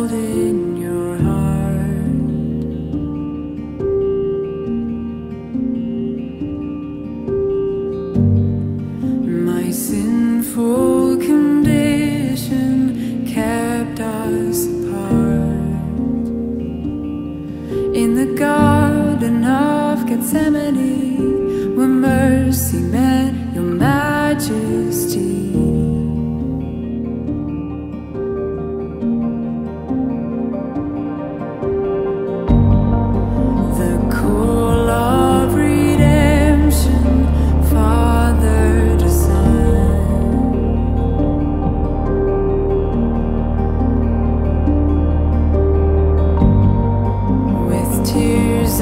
out in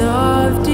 of